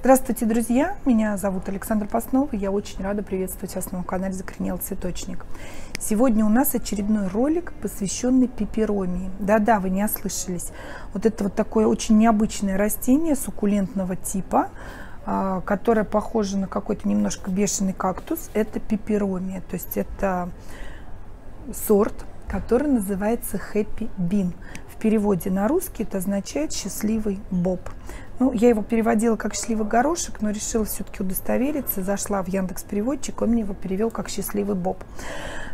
Здравствуйте, друзья! Меня зовут Александр Паснов, я очень рада приветствовать вас на моем канале «Закоренелый цветочник». Сегодня у нас очередной ролик, посвященный пеперомии. Да-да, вы не ослышались. Вот это вот такое очень необычное растение суккулентного типа, а, которое похоже на какой-то немножко бешеный кактус. Это пеперомия, то есть это сорт, который называется Happy Bean. Переводе на русский это означает «счастливый боб». Ну, я его переводила как «счастливый горошек», но решила все-таки удостовериться. Зашла в Яндекс Переводчик, он мне его перевел как «счастливый боб».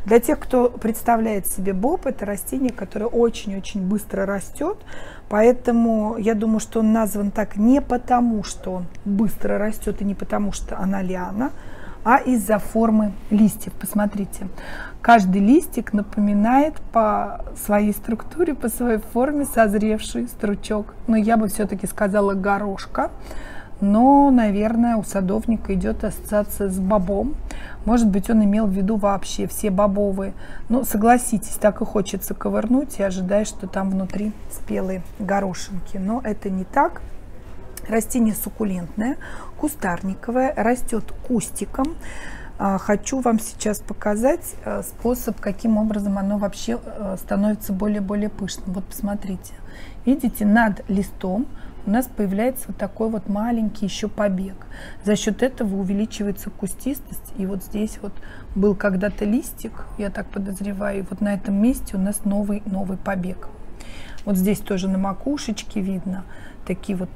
Для тех, кто представляет себе боб, это растение, которое очень-очень быстро растет. Поэтому я думаю, что он назван так не потому, что он быстро растет, и не потому, что она лиана, а из-за формы листьев. Посмотрите, каждый листик напоминает по своей структуре, по своей форме созревший стручок. Но я бы все-таки сказала горошка. Но, наверное, у садовника идет ассоциация с бобом. Может быть, он имел в виду вообще все бобовые. Но согласитесь, так и хочется ковырнуть и ожидать, что там внутри спелые горошинки. Но это не так. Растение суккулентное, кустарниковое, растет кустиком. А, хочу вам сейчас показать э, способ, каким образом оно вообще э, становится более-более пышным. Вот посмотрите. Видите, над листом у нас появляется вот такой вот маленький еще побег. За счет этого увеличивается кустистость. И вот здесь вот был когда-то листик, я так подозреваю, и вот на этом месте у нас новый, новый побег. Вот здесь тоже на макушечке видно такие вот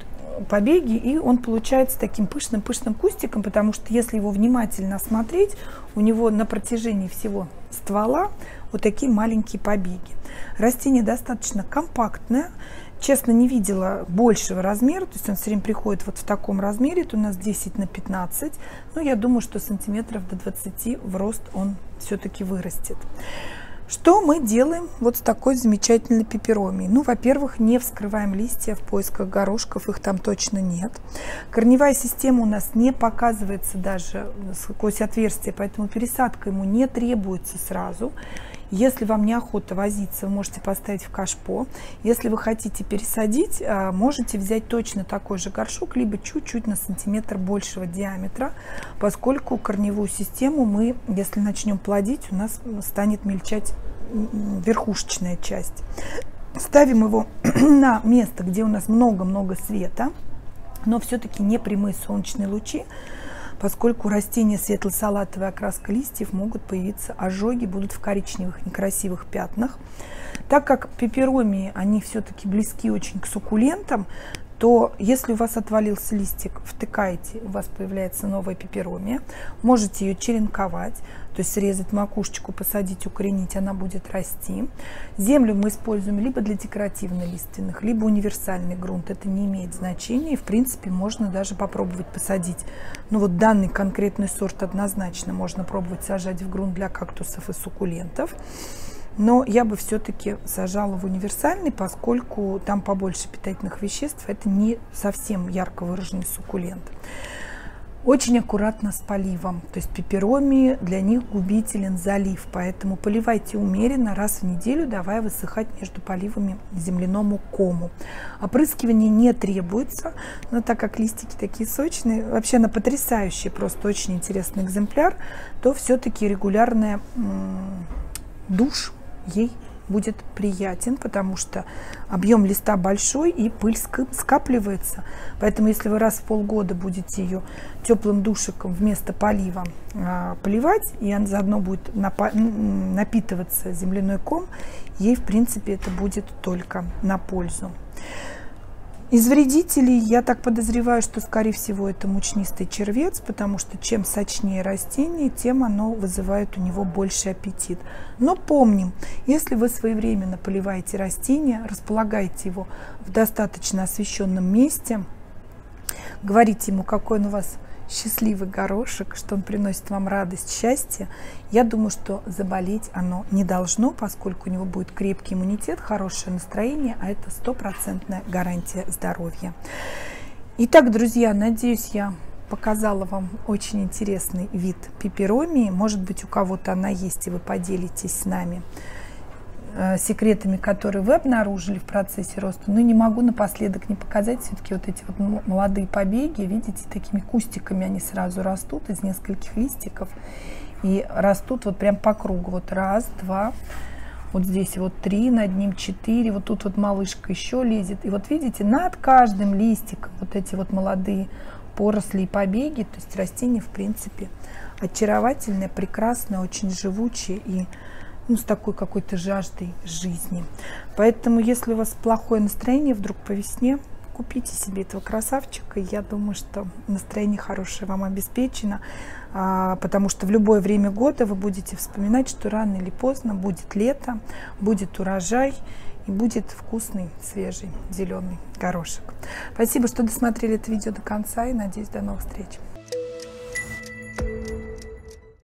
побеги, и он получается таким пышным-пышным кустиком, потому что если его внимательно осмотреть, у него на протяжении всего ствола вот такие маленькие побеги. Растение достаточно компактное, честно не видела большего размера, то есть он все время приходит вот в таком размере, это у нас 10 на 15, но я думаю, что сантиметров до 20 в рост он все-таки вырастет. Что мы делаем вот с такой замечательной пеперомией? Ну, во-первых, не вскрываем листья в поисках горошков, их там точно нет. Корневая система у нас не показывается даже сквозь отверстие, поэтому пересадка ему не требуется сразу. Если вам неохота возиться, вы можете поставить в кашпо. Если вы хотите пересадить, а, можете взять точно такой же горшок, либо чуть-чуть на сантиметр большего диаметра, поскольку корневую систему мы, если начнем плодить, у нас станет мельчать верхушечная часть. Ставим его на место, где у нас много-много света, но все-таки не прямые солнечные лучи, поскольку растения светло-салатовая окраска листьев могут появиться ожоги, будут в коричневых некрасивых пятнах. Так как пеперомии, они все-таки близки очень к суккулентам, то если у вас отвалился листик, втыкаете, у вас появляется новая пеперомия, можете ее черенковать, то есть срезать макушечку, посадить, укоренить, она будет расти. Землю мы используем либо для декоративно-лиственных, либо универсальный грунт, это не имеет значения, и в принципе можно даже попробовать посадить. Ну вот данный конкретный сорт однозначно можно пробовать сажать в грунт для кактусов и суккулентов. Но я бы все-таки сажала в универсальный, поскольку там побольше питательных веществ. Это не совсем ярко выраженный суккулент. Очень аккуратно с поливом. То есть пепероми для них губителен залив. Поэтому поливайте умеренно раз в неделю, давая высыхать между поливами земляному кому. Опрыскивание не требуется, но так как листики такие сочные, вообще она потрясающая, просто очень интересный экземпляр, то все-таки регулярная душ ей будет приятен, потому что объем листа большой и пыль скапливается. Поэтому если вы раз в полгода будете ее теплым душиком вместо полива а, поливать, и он заодно будет напитываться земляной ком, ей в принципе это будет только на пользу. Из вредителей я так подозреваю, что скорее всего это мучнистый червец, потому что чем сочнее растение, тем оно вызывает у него больше аппетит. Но помним, если вы своевременно поливаете растение, располагаете его в достаточно освещенном месте, говорите ему, какой он у вас счастливый горошек, что он приносит вам радость, счастье, я думаю, что заболеть оно не должно, поскольку у него будет крепкий иммунитет, хорошее настроение, а это стопроцентная гарантия здоровья. Итак, друзья, надеюсь, я показала вам очень интересный вид пеперомии. Может быть, у кого-то она есть, и вы поделитесь с нами э, секретами, которые вы обнаружили в процессе роста. Но не могу напоследок не показать все-таки вот эти вот молодые побеги. Видите, такими кустиками они сразу растут из нескольких листиков. И растут вот прям по кругу. Вот раз, два, вот здесь вот три, над ним четыре, вот тут вот малышка еще лезет. И вот видите, над каждым листиком вот эти вот молодые поросли и побеги, то есть растение в принципе очаровательное, прекрасное, очень живучее и ну, с такой какой-то жаждой жизни. Поэтому, если у вас плохое настроение вдруг по весне, купите себе этого красавчика. Я думаю, что настроение хорошее вам обеспечено, а, потому что в любое время года вы будете вспоминать, что рано или поздно будет лето, будет урожай и будет вкусный, свежий, зеленый горошек. Спасибо, что досмотрели это видео до конца и надеюсь, до новых встреч.